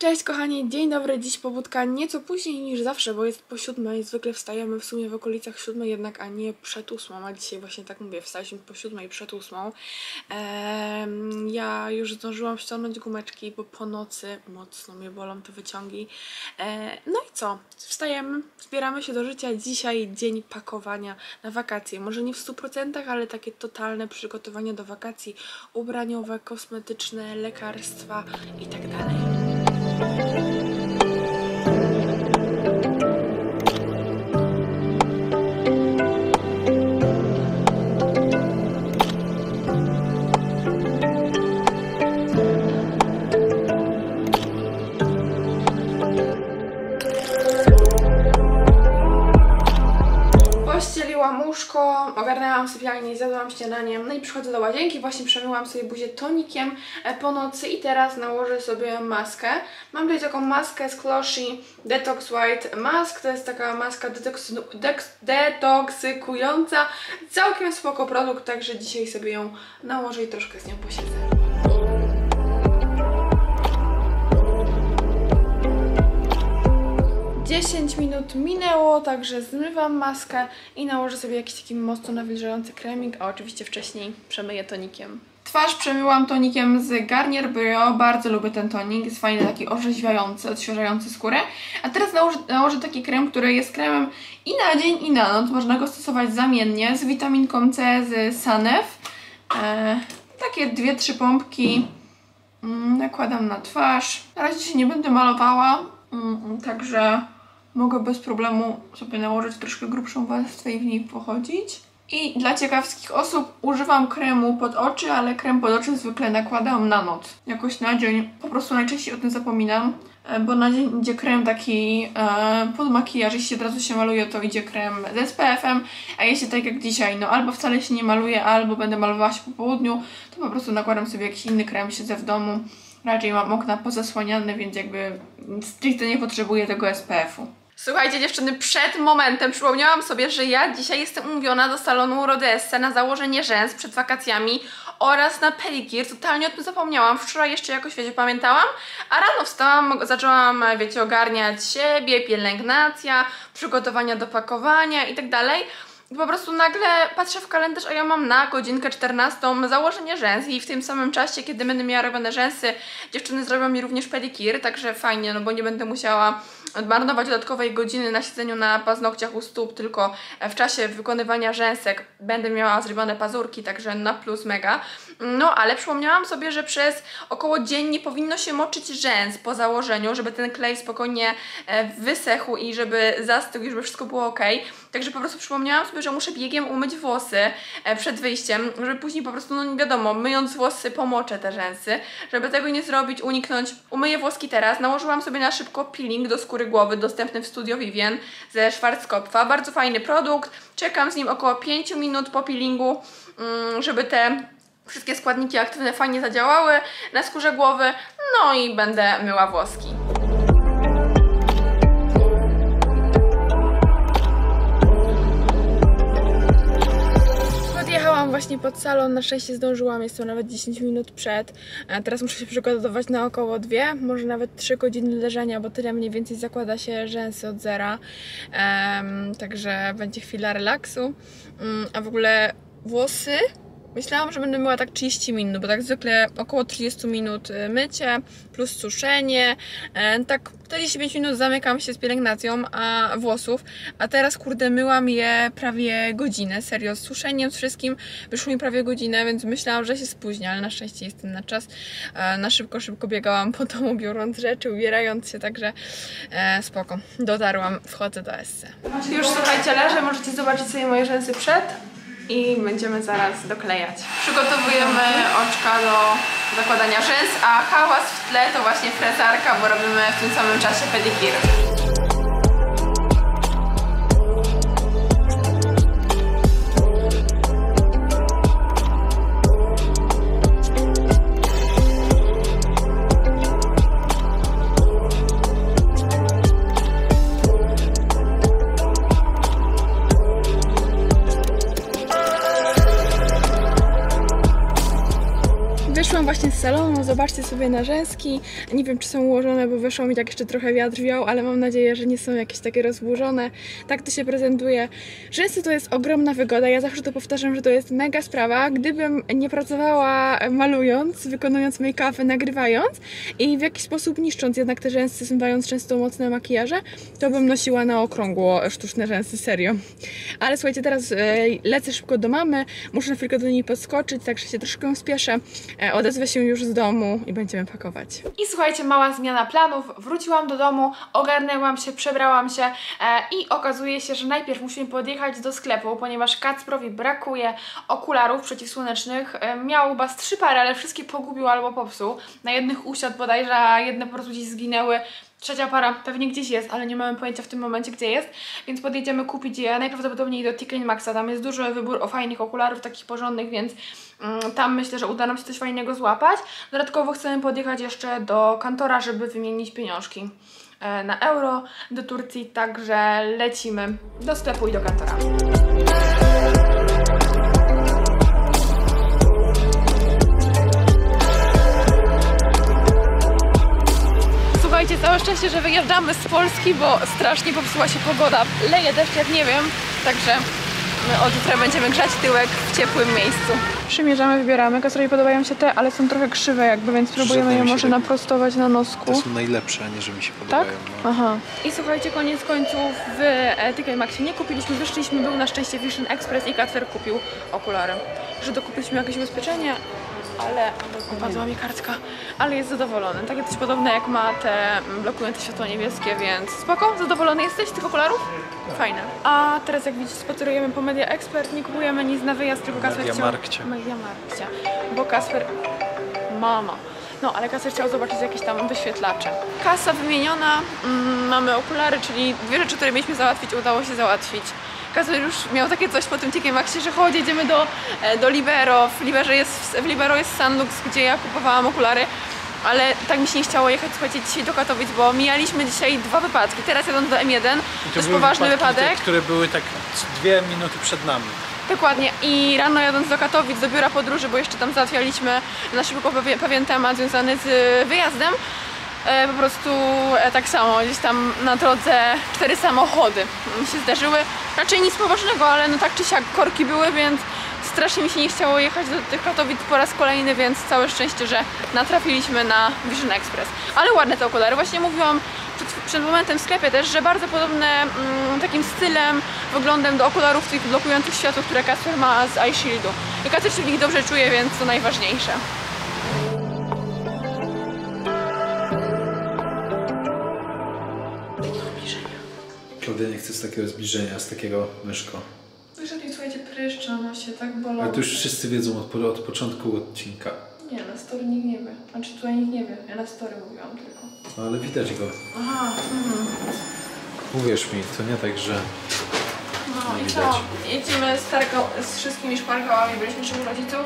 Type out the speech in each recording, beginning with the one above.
Cześć kochani, dzień dobry, dziś pobudka nieco później niż zawsze, bo jest po siódmej, zwykle wstajemy w sumie w okolicach siódmej jednak, a nie przed ósmą, a dzisiaj właśnie tak mówię, wstaliśmy po siódmej przed ósmą. Ehm, ja już zdążyłam ściągnąć gumeczki, bo po nocy mocno mnie bolą te wyciągi. Ehm, no i co, wstajemy, zbieramy się do życia, dzisiaj dzień pakowania na wakacje, może nie w 100%, ale takie totalne przygotowanie do wakacji, ubraniowe, kosmetyczne, lekarstwa i tak dalej. Thank you. Pościeliłam łóżko, ogarnęłam sypialnię, zjadłam śniadanie, no i przychodzę do łazienki, właśnie przemyłam sobie buzię tonikiem e, po nocy i teraz nałożę sobie maskę. Mam tutaj taką maskę z Closhi Detox White Mask, to jest taka maska detoksy, detoksykująca, całkiem spoko produkt, także dzisiaj sobie ją nałożę i troszkę z nią posiedzę. 10 minut minęło, także zmywam maskę i nałożę sobie jakiś taki mocno nawilżający kremik, a oczywiście wcześniej przemyję tonikiem. Twarz przemyłam tonikiem z Garnier Brio, bardzo lubię ten tonik, jest fajny, taki orzeźwiający, odświeżający skórę. A teraz nałożę, nałożę taki krem, który jest kremem i na dzień i na noc, można go stosować zamiennie, z witaminką C z Sanef. Eee, takie dwie, trzy pompki mm, nakładam na twarz. Na razie się nie będę malowała, mm, także mogę bez problemu sobie nałożyć troszkę grubszą warstwę i w niej pochodzić. I dla ciekawskich osób używam kremu pod oczy, ale krem pod oczy zwykle nakładam na noc. Jakoś na dzień, po prostu najczęściej o tym zapominam, e, bo na dzień idzie krem taki e, pod makijaż, jeśli od razu się maluje, to idzie krem z SPF-em, a jeśli tak jak dzisiaj, no albo wcale się nie maluje, albo będę malowała się po południu, to po prostu nakładam sobie jakiś inny krem, siedzę w domu. Raczej mam okna pozasłaniane, więc jakby stricte nie potrzebuję tego SPF-u. Słuchajcie dziewczyny, przed momentem przypomniałam sobie, że ja dzisiaj jestem umówiona do salonu Rodesse na założenie rzęs przed wakacjami oraz na pedicure. Totalnie o tym zapomniałam. Wczoraj jeszcze jakoś, wiecie, pamiętałam, a rano wstałam, zaczęłam, wiecie, ogarniać siebie, pielęgnacja, przygotowania do pakowania i tak dalej. Po prostu nagle patrzę w kalendarz, a ja mam na godzinkę 14 założenie rzęs i w tym samym czasie, kiedy będę miała robione rzęsy, dziewczyny zrobią mi również pedikir, także fajnie, no bo nie będę musiała marnować dodatkowej godziny na siedzeniu na paznokciach u stóp, tylko w czasie wykonywania rzęsek będę miała zrobione pazurki, także na plus mega. No, ale przypomniałam sobie, że przez około dzień nie powinno się moczyć rzęs po założeniu, żeby ten klej spokojnie e, wysechł i żeby zastygł i żeby wszystko było ok. Także po prostu przypomniałam sobie, że muszę biegiem umyć włosy e, przed wyjściem, żeby później po prostu, no nie wiadomo, myjąc włosy pomoczę te rzęsy. Żeby tego nie zrobić, uniknąć, umyję włoski teraz. Nałożyłam sobie na szybko peeling do skóry głowy, dostępny w Studio Vivien ze Schwarzkopfa. Bardzo fajny produkt. Czekam z nim około 5 minut po peelingu, mm, żeby te wszystkie składniki aktywne fajnie zadziałały na skórze głowy, no i będę myła włoski. Właśnie pod salon, na szczęście zdążyłam, jestem nawet 10 minut przed. A teraz muszę się przygotować na około 2, może nawet 3 godziny leżenia, bo tyle mniej więcej zakłada się rzęsy od zera. Um, także będzie chwila relaksu. Um, a w ogóle włosy Myślałam, że będę miała tak 30 minut, bo tak zwykle około 30 minut y, mycie plus suszenie. E, tak 45 minut zamykam się z pielęgnacją a włosów, a teraz kurde myłam je prawie godzinę, serio, z suszeniem, z wszystkim wyszło mi prawie godzinę, więc myślałam, że się spóźnię, ale na szczęście jestem na czas. E, na szybko, szybko biegałam po domu, biorąc rzeczy, ubierając się, także e, spoko. Dotarłam, wchodzę do SC. Już słuchajcie, leżę, możecie zobaczyć sobie moje rzęsy przed i będziemy zaraz doklejać. Przygotowujemy oczka do zakładania rzęs, a hałas w tle to właśnie frezarka, bo robimy w tym samym czasie pedikir. Zobaczcie sobie narzęski. Nie wiem, czy są ułożone, bo weszło mi tak jeszcze trochę wiatr wiał, ale mam nadzieję, że nie są jakieś takie rozburzone. Tak to się prezentuje. Rzęsy to jest ogromna wygoda. Ja zawsze to powtarzam, że to jest mega sprawa. Gdybym nie pracowała malując, wykonując make-upy, nagrywając i w jakiś sposób niszcząc jednak te rzęsy, zmywając często mocne makijaże, to bym nosiła na okrągło sztuczne rzęsy, serio. Ale słuchajcie, teraz e, lecę szybko do mamy, muszę na chwilkę do niej podskoczyć, także się troszkę spieszę. E, odezwę się już z domu i będziemy pakować. I słuchajcie, mała zmiana planów. Wróciłam do domu, ogarnęłam się, przebrałam się e, i okazuje się, że najpierw musimy podjechać do sklepu, ponieważ Kacprowi brakuje okularów przeciwsłonecznych. E, miał chyba z trzy pary, ale wszystkie pogubił albo popsuł. Na jednych usiadł bodajże, a jedne po prostu gdzieś zginęły. Trzecia para pewnie gdzieś jest, ale nie mamy pojęcia w tym momencie, gdzie jest, więc podjedziemy kupić je najprawdopodobniej do TK Maxa. Tam jest duży wybór o fajnych okularów, takich porządnych, więc mm, tam myślę, że uda nam się coś fajnego złapać. Dodatkowo chcemy podjechać jeszcze do kantora, żeby wymienić pieniążki e, na euro do Turcji, także lecimy do sklepu i do kantora. Całe szczęście, że wyjeżdżamy z Polski, bo strasznie popsuła się pogoda. Leje deszcz jak nie wiem, także my od jutra będziemy grzać tyłek w ciepłym miejscu. Przymierzamy, wybieramy. Kastrowi podobają się te, ale są trochę krzywe jakby, więc próbujemy je może tak- naprostować na nosku. Te są najlepsze, a nie, że mi się Tak? podobają. No. Aha. I słuchajcie, koniec końców w e, TK Maxie nie kupiliśmy, wyszliśmy, był na szczęście Vision Express i Kacper kupił okulary. Że dokupiliśmy jakieś ubezpieczenie, ale upadła mi kartka, ale jest zadowolony. Takie coś podobne jak ma te mm, blokujące światło niebieskie, więc spoko, zadowolony jesteś z tych okularów? Fajne. A teraz jak widzicie spacerujemy po Media Expert, nie kupujemy nic na wyjazd, tylko Kasper chciał... Mediamarkcie. Mediamarkcie. Bo Kasper... Mama. No, ale Kasper chciał zobaczyć jakieś tam wyświetlacze. Kasa wymieniona, mm, mamy okulary, czyli dwie rzeczy, które mieliśmy załatwić, udało się załatwić. Kasper już miał takie coś po tym Tikiem Maxie, że chodź, jedziemy do, e, do Libero. W Libero, jest, w Libero jest Sandux, gdzie ja kupowałam okulary. Ale tak mi się nie chciało jechać, słuchajcie, dzisiaj do Katowic, bo mijaliśmy dzisiaj dwa wypadki. Teraz jadąc do M1, to jest poważny wypadek. Te, które były tak dwie minuty przed nami. Dokładnie. I rano jadąc do Katowic, do biura podróży, bo jeszcze tam załatwialiśmy na szybko pewien, temat związany z wyjazdem, e, po prostu e, tak samo, gdzieś tam na drodze cztery samochody się zdarzyły. Raczej nic poważnego, ale no tak czy siak korki były, więc strasznie mi się nie chciało jechać do tych Katowic po raz kolejny, więc całe szczęście, że natrafiliśmy na Vision Express. Ale ładne te okulary. Właśnie mówiłam przed, momentem w sklepie też, że bardzo podobne mm, takim stylem, wyglądem do okularów tych blokujących światło, które Kasper ma z Eye Shieldu. I Kasper się w nich dobrze czuje, więc to najważniejsze. Klaudia nie chce z takiego zbliżenia, z takiego myszko. Wyszedł mi, słuchajcie, pryszcz na nosie, tak bolą. Ale to już wszyscy wiedzą od, od początku odcinka. Nie, na story nikt nie wie. Znaczy tutaj nikt nie wie, ja na story mówiłam tylko. No ale widać go. Aha, mhm. Uwierz mi, to nie tak, że... No i co? Jedziemy z, targo, z wszystkimi szpargałami, byliśmy u rodziców.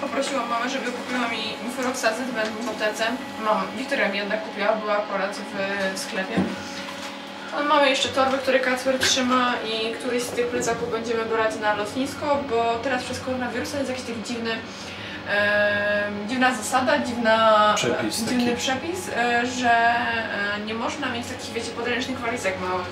Poprosiłam mamę, żeby kupiła mi furoksazę w aptece. Mam, Wiktoria mi jednak kupiła, była akurat w sklepie. No, mamy jeszcze torby, które Kacper trzyma i któryś z tych plecaków będziemy brać na lotnisko, bo teraz przez koronawirusa jest jakiś taki dziwny, dziwna zasada, dziwna, Przepis dziwny taki. przepis, e, że e, nie można mieć takich, wiecie, podręcznych walizek małych.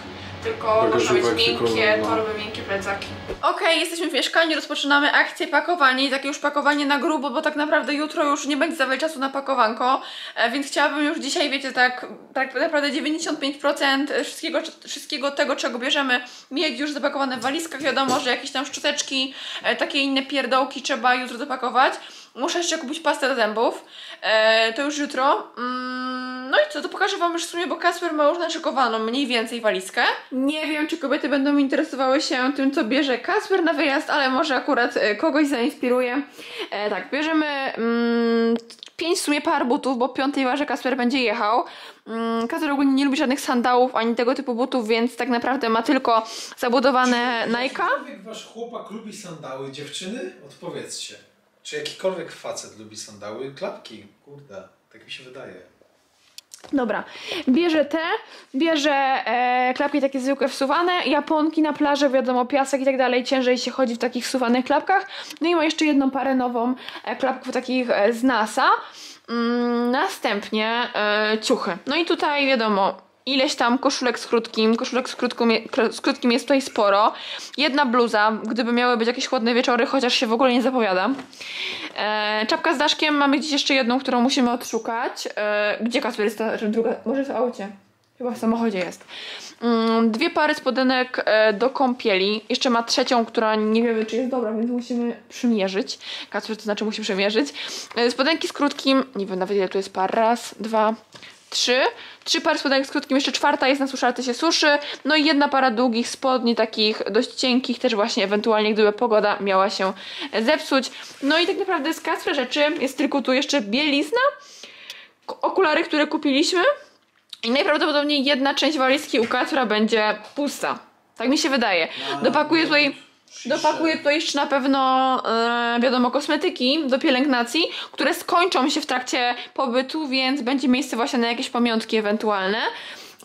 Tylko można mieć Bagażówek, miękkie no. torby, miękkie plecaki. Okej, jesteśmy w mieszkaniu, rozpoczynamy akcję pakowanie i takie już pakowanie na grubo, bo tak naprawdę jutro już nie będzie za wiele czasu na pakowanko, e, więc chciałabym już dzisiaj, wiecie, tak, tak naprawdę 95% wszystkiego, wszystkiego tego, czego bierzemy, mieć już zapakowane w walizkach. Wiadomo, że jakieś tam szczoteczki, takie inne pierdołki trzeba jutro dopakować. Muszę jeszcze kupić pastę do zębów, e, to już jutro. Mm, no i co, to pokażę Wam już w sumie, bo Kasper ma już naszykowaną mniej więcej walizkę. Nie wiem, czy kobiety będą interesowały się tym, co bierze Kasper na wyjazd, ale może akurat e, kogoś zainspiruje. E, tak, bierzemy mm, pięć w sumie par butów, bo piątej warze Kasper będzie jechał. Mm, Kasper ogólnie nie lubi żadnych sandałów ani tego typu butów, więc tak naprawdę ma tylko zabudowane Nike'a. Wasz chłopak lubi sandały, dziewczyny? Odpowiedzcie. Czy jakikolwiek facet lubi sandały? Klapki, kurde, tak mi się wydaje. Dobra, bierze te, bierze e, klapki takie zwykłe wsuwane, japonki na plaży, wiadomo, piasek i tak dalej, ciężej się chodzi w takich wsuwanych klapkach. No i ma jeszcze jedną parę nową e, klapków takich e, z NASA. Mm, następnie e, ciuchy. No i tutaj wiadomo, ileś tam koszulek z krótkim, koszulek z, krótką, z krótkim jest tutaj sporo. Jedna bluza, gdyby miały być jakieś chłodne wieczory, chociaż się w ogóle nie zapowiada. E, czapka z daszkiem, mamy gdzieś jeszcze jedną, którą musimy odszukać. E, gdzie Kasper jest ta druga? Może w aucie? Chyba w samochodzie jest. Mm, dwie pary spodenek e, do kąpieli. Jeszcze ma trzecią, która nie wiemy, czy jest dobra, więc musimy przymierzyć. Kacper to znaczy musi przymierzyć. E, spodenki z krótkim, nie wiem nawet ile tu jest par. Raz, dwa, trzy. Trzy pary spodenek z krótkim, jeszcze czwarta jest na suszarce się suszy. No i jedna para długich spodni, takich dość cienkich, też właśnie ewentualnie gdyby pogoda miała się zepsuć. No i tak naprawdę z Kacpra rzeczy jest tylko tu jeszcze bielizna, okulary, które kupiliśmy i najprawdopodobniej jedna część walizki u Kacpra będzie pusta. Tak mi się wydaje. Dopakuję tutaj Dopakuję tutaj jeszcze na pewno, e, wiadomo, kosmetyki do pielęgnacji, które skończą się w trakcie pobytu, więc będzie miejsce właśnie na jakieś pamiątki ewentualne.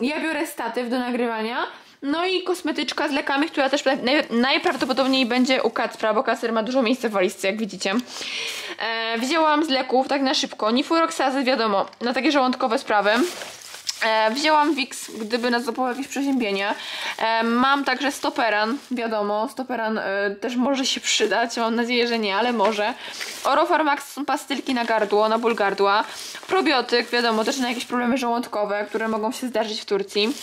Ja biorę statyw do nagrywania. No i kosmetyczka z lekami, która też naj, najprawdopodobniej będzie u Kacpra, bo Kacper ma dużo miejsca w walizce, jak widzicie. E, wzięłam z leków, tak na szybko, nifuroxazy, wiadomo, na takie żołądkowe sprawy. E, wzięłam Wix, gdyby nas zapało jakieś przeziębienie. E, mam także stoperan, wiadomo, stoperan e, też może się przydać, mam nadzieję, że nie, ale może. Orofarmax są pastylki na gardło, na ból gardła. Probiotyk, wiadomo, też na jakieś problemy żołądkowe, które mogą się zdarzyć w Turcji.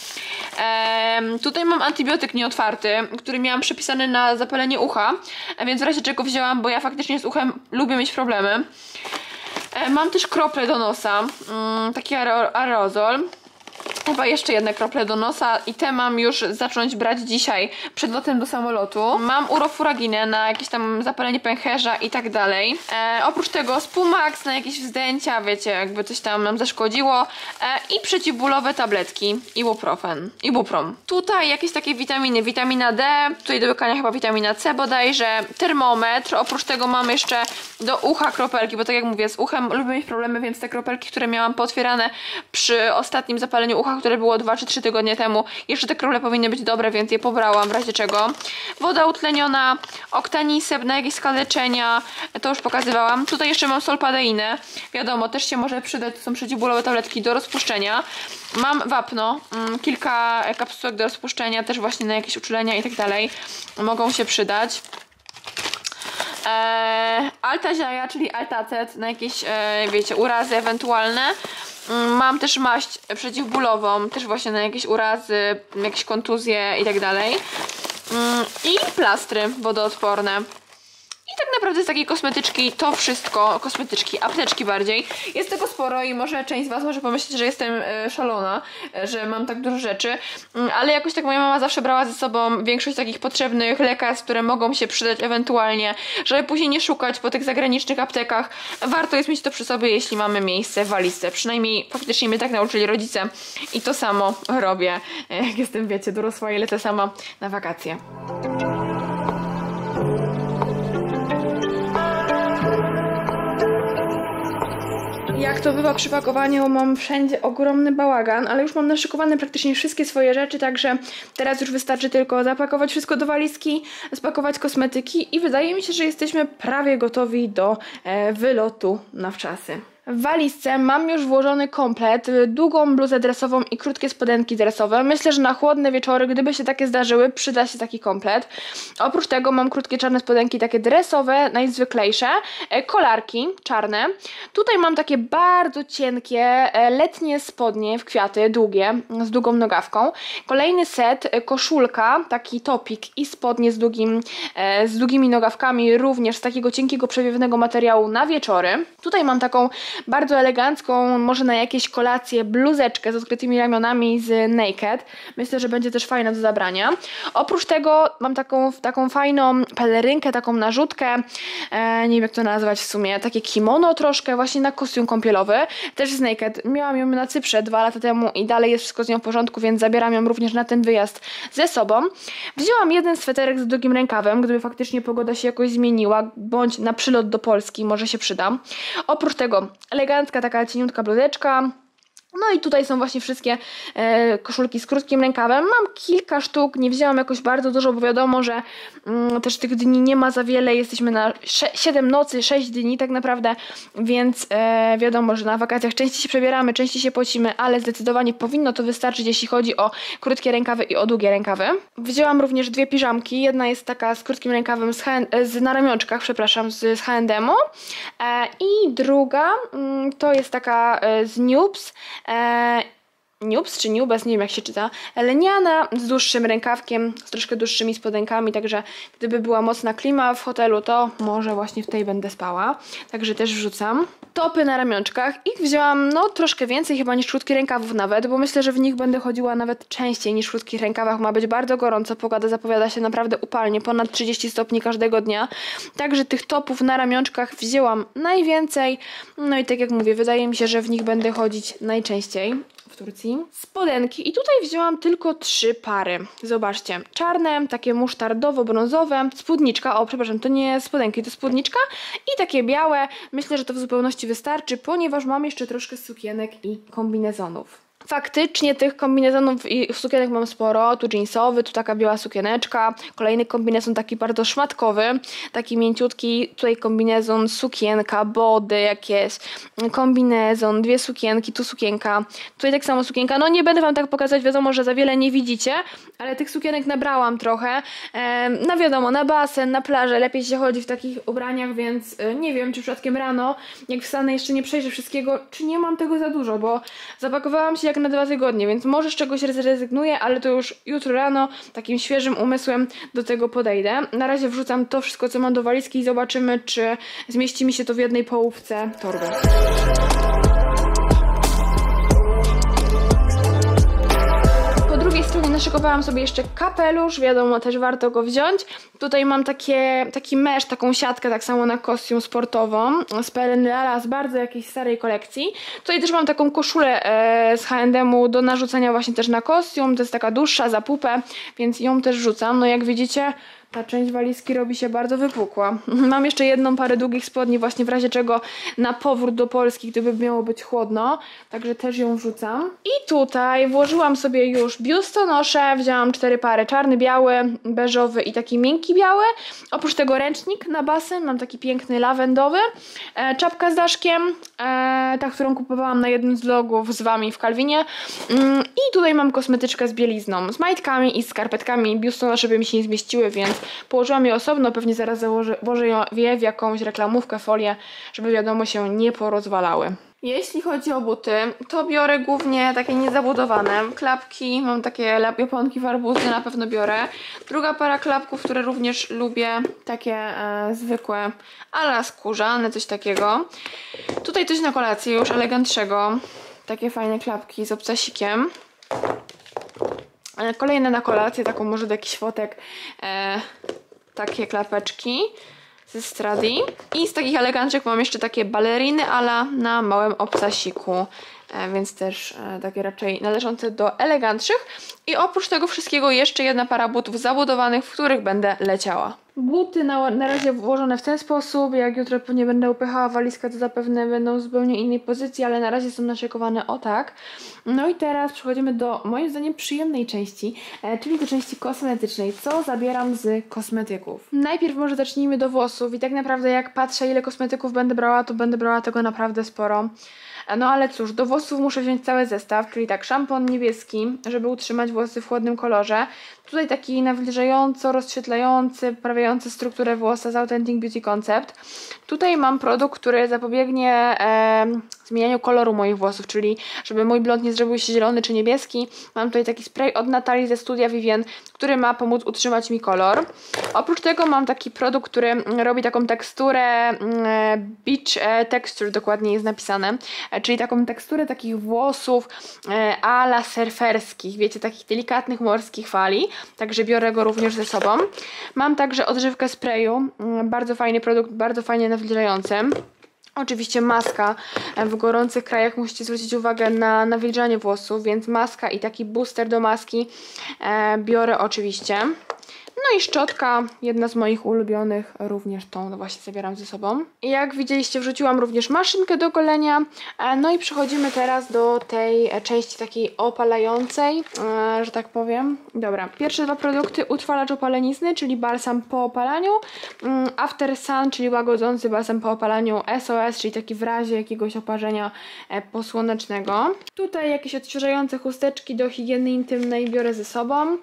Tutaj mam antybiotyk nieotwarty, który miałam przepisany na zapalenie ucha, więc w razie czego wzięłam, bo ja faktycznie z uchem lubię mieć problemy. Mam też krople do nosa, mm, taki aerozol. Chyba jeszcze jedne krople do nosa i te mam już zacząć brać dzisiaj przed lotem do samolotu. Mam urofuraginę na jakieś tam zapalenie pęcherza i tak dalej. E, oprócz tego Spumax na jakieś wzdęcia, wiecie, jakby coś tam nam zaszkodziło. E, I przeciwbólowe tabletki. Ibuprofen. Ibuprom. Tutaj jakieś takie witaminy. Witamina D, tutaj do łykania chyba witamina C bodajże. Termometr. Oprócz tego mam jeszcze do ucha kropelki, bo tak jak mówię, z uchem lubię mieć problemy, więc te kropelki, które miałam potwierane przy ostatnim zapaleniu ucha, które było 2 czy 3 tygodnie temu. Jeszcze te krople powinny być dobre, więc je pobrałam w razie czego. Woda utleniona, oktaniseb na jakieś skaleczenia, to już pokazywałam. Tutaj jeszcze mam solpadeinę. Wiadomo, też się może przydać, to są przeciwbólowe tabletki do rozpuszczenia. Mam wapno, mm, kilka kapsułek do rozpuszczenia, też właśnie na jakieś uczulenia i tak dalej. Mogą się przydać. Eee, czyli altacet na jakieś, e, wiecie, urazy ewentualne. Mm, mam też maść przeciwbólową, też właśnie na jakieś urazy, jakieś kontuzje i tak dalej. Mm, I plastry wodoodporne tak naprawdę z takiej kosmetyczki to wszystko, kosmetyczki, apteczki bardziej. Jest tego sporo i może część z Was może pomyśleć, że jestem e, szalona, e, że mam tak dużo rzeczy, mm, ale jakoś tak moja mama zawsze brała ze sobą większość takich potrzebnych lekarstw, które mogą się przydać ewentualnie, żeby później nie szukać po tych zagranicznych aptekach. Warto jest mieć to przy sobie, jeśli mamy miejsce w walizce. Przynajmniej faktycznie mnie tak nauczyli rodzice i to samo robię, e, jak jestem, wiecie, dorosła i lecę sama na wakacje. Jak to bywa przy pakowaniu, mam wszędzie ogromny bałagan, ale już mam naszykowane praktycznie wszystkie swoje rzeczy, także teraz już wystarczy tylko zapakować wszystko do walizki, spakować kosmetyki i wydaje mi się, że jesteśmy prawie gotowi do e, wylotu na wczasy. W walizce mam już włożony komplet, długą bluzę dresową i krótkie spodenki dresowe. Myślę, że na chłodne wieczory, gdyby się takie zdarzyły, przyda się taki komplet. Oprócz tego mam krótkie czarne spodenki, takie dresowe, najzwyklejsze, e, kolarki czarne. Tutaj mam takie bardzo cienkie, e, letnie spodnie w kwiaty, długie, z długą nogawką. Kolejny set, e, koszulka, taki topik i spodnie z, długim, z długimi nogawkami, również z takiego cienkiego, przewiewnego materiału na wieczory. Tutaj mam taką bardzo elegancką, może na jakieś kolacje, bluzeczkę z odkrytymi ramionami z Naked. Myślę, że będzie też fajna do zabrania. Oprócz tego mam taką, taką fajną pelerynkę, taką narzutkę, e, nie wiem jak to nazwać w sumie, takie kimono troszkę, właśnie na kostium kąpielowy, też z Naked. Miałam ją na Cyprze dwa lata temu i dalej jest wszystko z nią w porządku, więc zabieram ją również na ten wyjazd ze sobą. Wzięłam jeden sweterek z długim rękawem, gdyby faktycznie pogoda się jakoś zmieniła, bądź na przylot do Polski, może się przydam. Oprócz tego elegancka taka cieniutka bluzeczka, No i tutaj są właśnie wszystkie e, koszulki z krótkim rękawem. Mam kilka sztuk, nie wzięłam jakoś bardzo dużo, bo wiadomo, że mm, też tych dni nie ma za wiele. Jesteśmy na 7 nocy, 6 dni tak naprawdę, więc e, wiadomo, że na wakacjach częściej się przebieramy, częściej się pocimy, ale zdecydowanie powinno to wystarczyć, jeśli chodzi o krótkie rękawy i o długie rękawy. Wzięłam również dwie piżamki. Jedna jest taka z krótkim rękawem z, HN, z na ramionczkach, przepraszam, z, z H&M-u e, i druga mm, to jest taka e, z Noobs e, Nubes czy Nubes, nie wiem jak się czyta, leniana z dłuższym rękawkiem, z troszkę dłuższymi spodenkami, także gdyby była mocna klima w hotelu, to może właśnie w tej będę spała, także też wrzucam. Topy na ramionczkach, ich wzięłam no troszkę więcej chyba niż krótkich rękawów nawet, bo myślę, że w nich będę chodziła nawet częściej niż w krótkich rękawach, ma być bardzo gorąco, pogoda zapowiada się naprawdę upalnie, ponad 30 stopni każdego dnia, także tych topów na ramionczkach wzięłam najwięcej, no i tak jak mówię, wydaje mi się, że w nich będę chodzić najczęściej. Turcji. Spodenki i tutaj wzięłam tylko trzy pary. Zobaczcie, czarne, takie musztardowo-brązowe, spódniczka, o przepraszam, to nie spodenki, to spódniczka i takie białe. Myślę, że to w zupełności wystarczy, ponieważ mam jeszcze troszkę sukienek i kombinezonów. Faktycznie tych kombinezonów i sukienek mam sporo. Tu jeansowy, tu taka biała sukieneczka. Kolejny kombinezon taki bardzo szmatkowy, taki mięciutki. Tutaj kombinezon, sukienka, body jakieś, kombinezon, dwie sukienki, tu sukienka. Tutaj tak samo sukienka. No nie będę wam tak pokazać, wiadomo, że za wiele nie widzicie, ale tych sukienek nabrałam trochę. E, no wiadomo, na basen, na plażę lepiej się chodzi w takich ubraniach, więc e, nie wiem, czy przypadkiem rano, jak wstanę jeszcze nie przejrzę wszystkiego, czy nie mam tego za dużo, bo zapakowałam się jak na dwa tygodnie, więc może z czegoś zrezygnuję, ale to już jutro rano takim świeżym umysłem do tego podejdę. Na razie wrzucam to wszystko, co mam do walizki i zobaczymy, czy zmieści mi się to w jednej połówce torby. Naszykowałam sobie jeszcze kapelusz, wiadomo, też warto go wziąć. Tutaj mam takie, taki mesz, taką siatkę, tak samo na kostium sportową z Perenniala, z bardzo jakiejś starej kolekcji. Tutaj też mam taką koszulę e, z H&M-u do narzucenia właśnie też na kostium, to jest taka dłuższa za pupę, więc ją też rzucam. No jak widzicie, ta część walizki robi się bardzo wypukła. Mam jeszcze jedną parę długich spodni, właśnie w razie czego na powrót do Polski, gdyby miało być chłodno, także też ją wrzucam. I tutaj włożyłam sobie już biustonosze, wzięłam cztery pary, czarny, biały, beżowy i taki miękki biały. Oprócz tego ręcznik na basen, mam taki piękny lawendowy, e, czapka z daszkiem, e, ta, którą kupowałam na jednym z vlogów z Wami w Kalwinie. Mm, I tutaj mam kosmetyczkę z bielizną, z majtkami i skarpetkami. Biustonosze by mi się nie zmieściły, więc Położyłam je osobno, pewnie zaraz założę, włożę je w jakąś reklamówkę, folię, żeby wiadomo się nie porozwalały. Jeśli chodzi o buty, to biorę głównie takie niezabudowane. Klapki, mam takie japonki w arbuzy, na pewno biorę. Druga para klapków, które również lubię, takie e, zwykłe, ale skórzane, coś takiego. Tutaj coś na kolację już elegantszego. Takie fajne klapki z obcasikiem. Kolejne na kolację, taką może do jakichś fotek, e, takie klapeczki ze Stradi. I z takich eleganczek mam jeszcze takie baleriny ala na małym obcasiku. E, więc też e, takie raczej należące do elegantszych. I oprócz tego wszystkiego jeszcze jedna para butów zabudowanych, w których będę leciała. Buty na, na razie włożone w ten sposób, jak jutro nie będę upychała walizkę, to zapewne będą w zupełnie innej pozycji, ale na razie są naszykowane o tak. No i teraz przechodzimy do moim zdaniem przyjemnej części, e, czyli do części kosmetycznej. Co zabieram z kosmetyków? Najpierw może zacznijmy do włosów i tak naprawdę jak patrzę ile kosmetyków będę brała, to będę brała tego naprawdę sporo. No ale cóż, do włosów muszę wziąć cały zestaw, czyli tak szampon niebieski, żeby utrzymać włosy w chłodnym kolorze. Tutaj taki nawilżająco, rozświetlający, poprawiający strukturę włosa z Authentic Beauty Concept. Tutaj mam produkt, który zapobiegnie e, zmienianiu koloru moich włosów, czyli żeby mój blond nie zrobił się zielony czy niebieski. Mam tutaj taki spray od Natalii ze studia Vivien, który ma pomóc utrzymać mi kolor. Oprócz tego mam taki produkt, który robi taką teksturę mm, beach e, texture, dokładnie jest napisane, e, czyli taką teksturę takich włosów e, ala surferskich, wiecie, takich delikatnych morskich fali także biorę go również ze sobą. Mam także odżywkę sprayu, mm, bardzo fajny produkt, bardzo fajnie nawilżający. Oczywiście maska. W gorących krajach musicie zwrócić uwagę na nawilżanie włosów, więc maska i taki booster do maski e, biorę oczywiście. No i szczotka, jedna z moich ulubionych, również tą właśnie zabieram ze sobą. Jak widzieliście, wrzuciłam również maszynkę do golenia. E, no i przechodzimy teraz do tej e, części takiej opalającej, e, że tak powiem. Dobra, pierwsze dwa produkty, utrwalacz opalenizny, czyli balsam po opalaniu, mm, After Sun, czyli łagodzący balsam po opalaniu, SOS, czyli taki w razie jakiegoś oparzenia posłonecznego. Tutaj jakieś odświeżające chusteczki do higieny intymnej biorę ze sobą.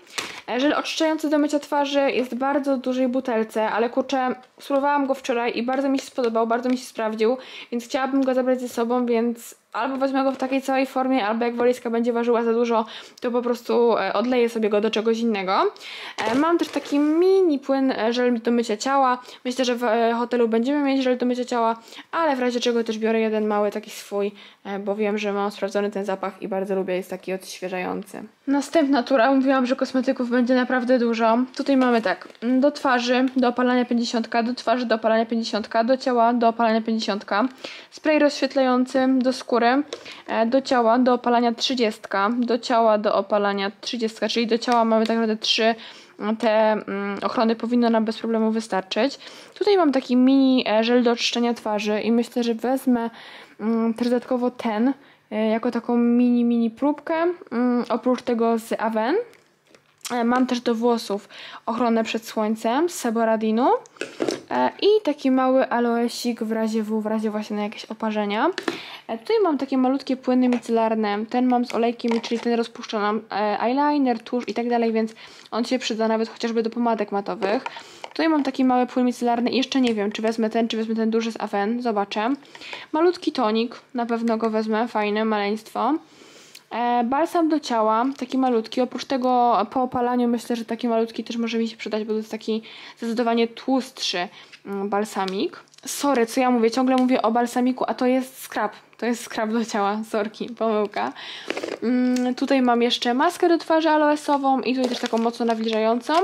Żel oczyszczający do mycia twarzy jest w bardzo dużej butelce, ale kurczę, spróbowałam go wczoraj i bardzo mi się spodobał, bardzo mi się sprawdził, więc chciałabym go zabrać ze sobą, więc albo wezmę go w takiej całej formie, albo jak walizka będzie ważyła za dużo, to po prostu e, odleję sobie go do czegoś innego. E, mam też taki mini płyn e, żel do mycia ciała. Myślę, że w hotelu będziemy mieć żel do mycia ciała, ale w razie czego też biorę jeden mały taki swój, bo wiem, że mam sprawdzony ten zapach i bardzo lubię, jest taki odświeżający. Następna tura, mówiłam, że kosmetyków będzie naprawdę dużo. Tutaj mamy tak, do twarzy do opalania 50, do twarzy do opalania 50, do ciała do opalania 50, spray rozświetlający do skóry E, do ciała do opalania 30, do ciała do opalania 30, czyli do ciała mamy tak naprawdę trzy te mm, ochrony powinno nam bez problemu wystarczyć. Tutaj mam taki mini e, żel do oczyszczenia twarzy i myślę, że wezmę mm, też dodatkowo ten e, jako taką mini, mini próbkę. Mm, oprócz tego z Aven. Mam też do włosów ochronę przed słońcem z Seboradinu. E, I taki mały aloesik w razie W, w razie właśnie na jakieś oparzenia. E, tutaj mam takie malutkie płyny micelarne. Ten mam z olejkiem, czyli ten rozpuszcza nam e, eyeliner, tusz i tak dalej, więc on się przyda nawet chociażby do pomadek matowych. Tutaj mam taki mały płyn micelarny i jeszcze nie wiem, czy wezmę ten, czy wezmę ten duży z Aven. Zobaczę. Malutki tonik, na pewno go wezmę, fajne, maleństwo. E, balsam do ciała, taki malutki. Oprócz tego po opalaniu myślę, że taki malutki też może mi się przydać, bo to jest taki zdecydowanie tłustszy mm, balsamik. Sorry, co ja mówię? Ciągle mówię o balsamiku, a to jest skrap. To jest skrap do ciała, sorki, pomyłka. Mm, tutaj mam jeszcze maskę do twarzy aloesową i tutaj też taką mocno nawilżającą.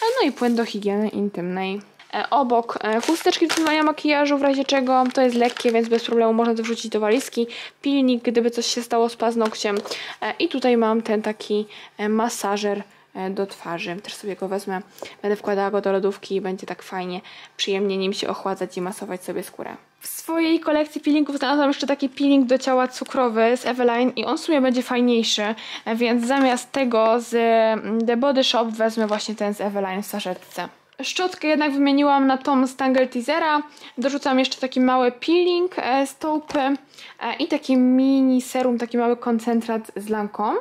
No i płyn do higieny intymnej. E, obok e, chusteczki do zmywania makijażu, w razie czego to jest lekkie, więc bez problemu można to wrzucić do walizki. Pilnik, gdyby coś się stało z paznokciem. E, I tutaj mam ten taki masażer do twarzy. Też sobie go wezmę, będę wkładała go do lodówki i będzie tak fajnie, przyjemnie nim się ochładzać i masować sobie skórę. W swojej kolekcji peelingów znalazłam jeszcze taki peeling do ciała cukrowy z Eveline i on w sumie będzie fajniejszy, więc zamiast tego z mm, The Body Shop wezmę właśnie ten z Eveline w saszetce. Szczotkę jednak wymieniłam na tą z Tangle Teasera. Dorzucam jeszcze taki mały peeling e, z taupy e, i taki mini serum, taki mały koncentrat z Lancome.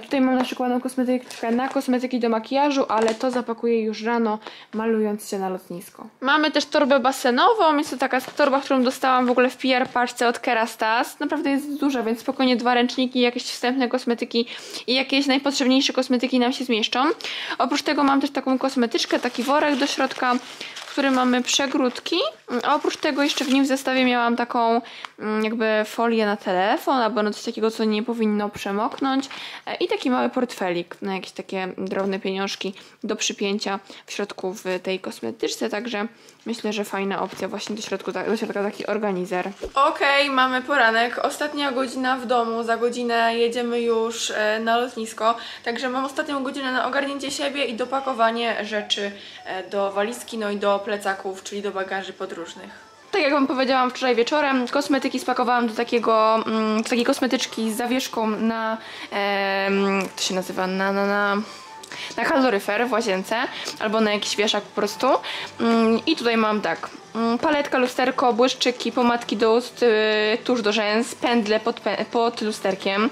Tutaj mam na przykład kosmetykę na kosmetyki do makijażu, ale to zapakuję już rano, malując się na lotnisko. Mamy też torbę basenową, jest to taka torba, którą dostałam w ogóle w PR paczce od Kerastas. Naprawdę jest duża, więc spokojnie dwa ręczniki, jakieś wstępne kosmetyki i jakieś najpotrzebniejsze kosmetyki nam się zmieszczą. Oprócz tego mam też taką kosmetyczkę, taki worek do środka, w którym mamy przegródki. A oprócz tego jeszcze w nim w zestawie miałam taką mm, jakby folię na telefon albo na coś takiego, co nie powinno przemoknąć. E, i taki mały portfelik na jakieś takie drobne pieniążki do przypięcia w środku w tej kosmetyczce, także myślę, że fajna opcja właśnie do, środku, do środka taki organizer. Okej, okay, mamy poranek, ostatnia godzina w domu, za godzinę jedziemy już e, na lotnisko, także mam ostatnią godzinę na ogarnięcie siebie i dopakowanie rzeczy e, do walizki, no i do plecaków, czyli do bagaży podróżnych. Tak jak Wam powiedziałam wczoraj wieczorem, kosmetyki spakowałam do takiego, mm, takiej kosmetyczki z zawieszką na, e, to się nazywa, na, na, na na kaloryfer w łazience albo na jakiś wieszak po prostu. Mm, I tutaj mam tak, mm, paletka, lusterko, błyszczyki, pomadki do ust, y, tusz do rzęs, pędle pod, pod lusterkiem.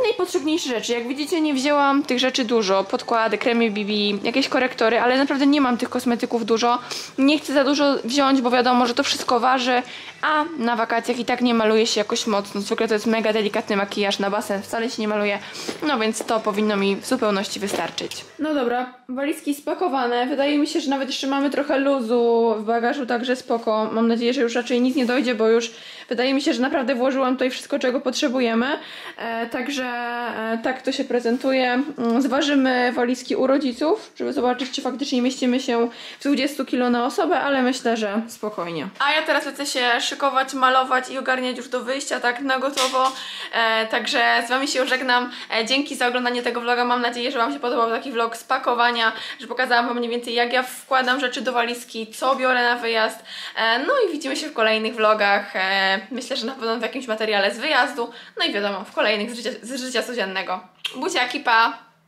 I najpotrzebniejsze rzeczy. Jak widzicie, nie wzięłam tych rzeczy dużo. Podkłady, kremy BB, jakieś korektory, ale naprawdę nie mam tych kosmetyków dużo. Nie chcę za dużo wziąć, bo wiadomo, że to wszystko waży, a na wakacjach i tak nie maluje się jakoś mocno. Zwykle to jest mega delikatny makijaż na basen, wcale się nie maluje. No więc to powinno mi w zupełności wystarczyć. No dobra, walizki spakowane. Wydaje mi się, że nawet jeszcze mamy trochę luzu w bagażu, także spoko. Mam nadzieję, że już raczej nic nie dojdzie, bo już Wydaje mi się, że naprawdę włożyłam tutaj wszystko, czego potrzebujemy. E, także e, tak to się prezentuje. Mm, Zważymy walizki u rodziców, żeby zobaczyć, czy faktycznie mieścimy się w 20 kg na osobę, ale myślę, że spokojnie. A ja teraz lecę się szykować, malować i ogarniać już do wyjścia, tak na gotowo. E, także z Wami się żegnam. Dzięki za oglądanie tego vloga. Mam nadzieję, że Wam się podobał taki vlog z pakowania, że pokazałam Wam mniej więcej jak ja wkładam rzeczy do walizki, co biorę na wyjazd. No i widzimy się w kolejnych vlogach. Myślę, że na pewno w jakimś materiale z wyjazdu. No i wiadomo, w kolejnych z życia, z życia codziennego. Buziaki, pa!